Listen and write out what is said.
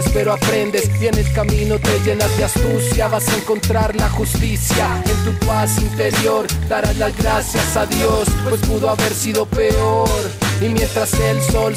entiendes, pero aprendes. Y en el camino te llenas de astucia, vas a encontrar la justicia. En tu paz interior darás las gracias a Dios, pues pudo haber sido peor. Y mientras el sol